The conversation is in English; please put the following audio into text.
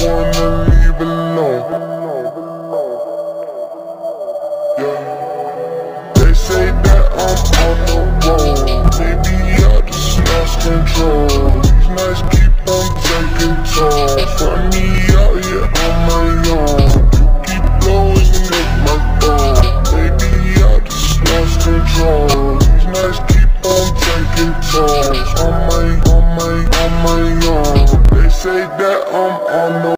wanna leave alone yeah. They say that I'm on the road Maybe I just lost control These nights keep on taking toll Find me out here on my own Keep blowing up my phone Maybe I just lost control These nights keep on taking toll On my, on my, on my own They say that I'm I know.